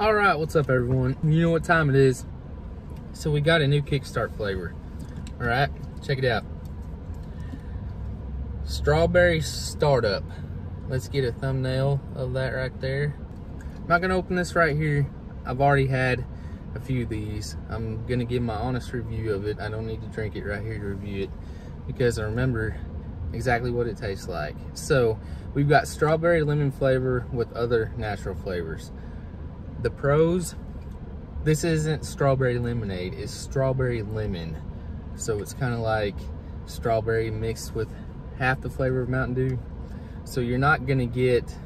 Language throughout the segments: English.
All right, what's up everyone? You know what time it is. So we got a new Kickstart flavor. All right, check it out. Strawberry Start-Up. Let's get a thumbnail of that right there. I'm not gonna open this right here. I've already had a few of these. I'm gonna give my honest review of it. I don't need to drink it right here to review it because I remember exactly what it tastes like. So we've got strawberry lemon flavor with other natural flavors. The pros, this isn't strawberry lemonade, it's strawberry lemon. So it's kind of like strawberry mixed with half the flavor of Mountain Dew. So you're not gonna get,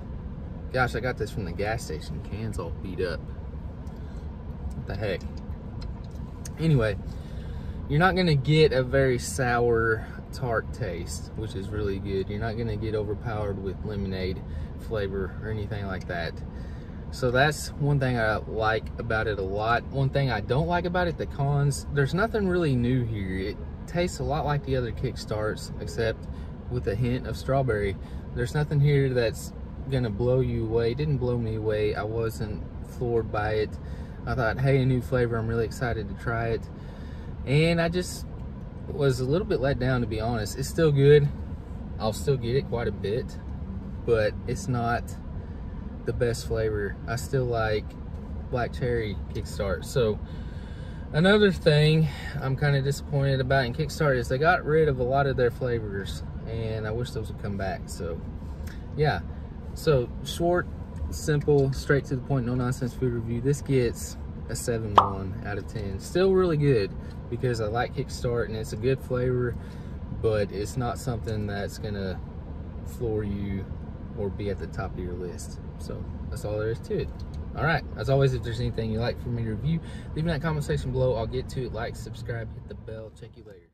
gosh, I got this from the gas station. Cans all beat up. What the heck? Anyway, you're not gonna get a very sour tart taste, which is really good. You're not gonna get overpowered with lemonade flavor or anything like that. So that's one thing I like about it a lot. One thing I don't like about it, the cons, there's nothing really new here. It tastes a lot like the other Kickstarts, except with a hint of strawberry. There's nothing here that's gonna blow you away. It didn't blow me away. I wasn't floored by it. I thought, hey, a new flavor. I'm really excited to try it. And I just was a little bit let down, to be honest. It's still good. I'll still get it quite a bit, but it's not the best flavor. I still like black cherry Kickstart. So another thing I'm kind of disappointed about in Kickstart is they got rid of a lot of their flavors and I wish those would come back. So yeah, so short, simple, straight to the point, no nonsense food review. This gets a 7-1 out of 10. Still really good because I like Kickstart and it's a good flavor, but it's not something that's gonna floor you or be at the top of your list. So that's all there is to it. All right, as always, if there's anything you'd like for me to review, leave in that comment section below. I'll get to it. Like, subscribe, hit the bell. Check you later.